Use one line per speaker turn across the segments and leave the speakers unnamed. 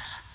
matter.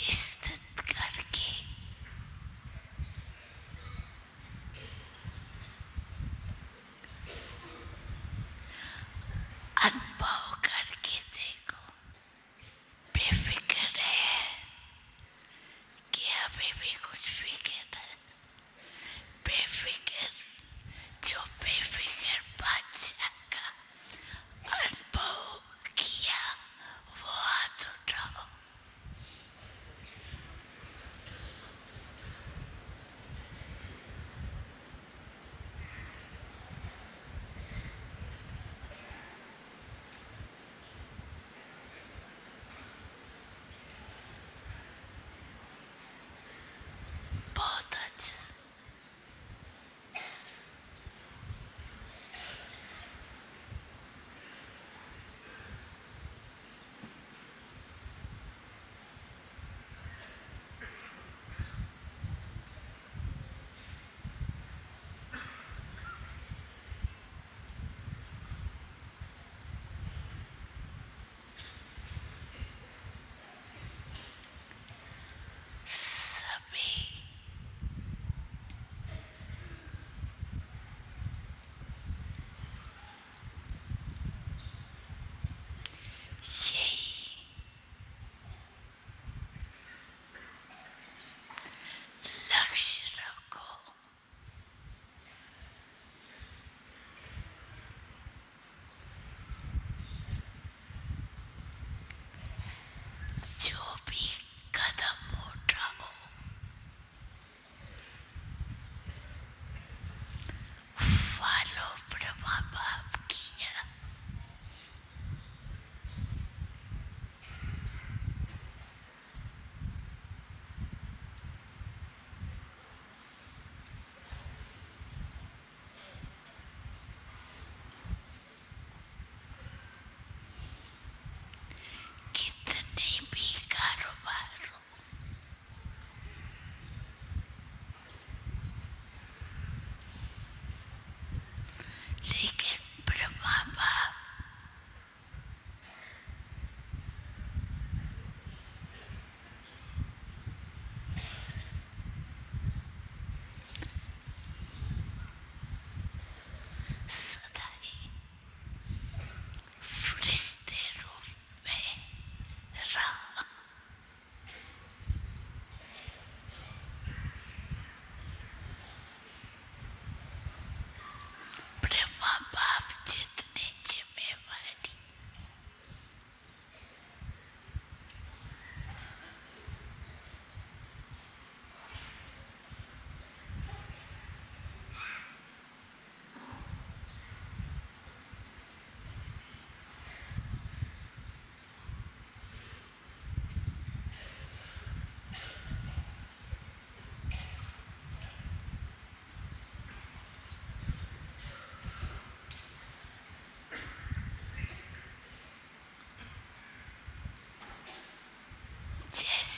Peace. Watches.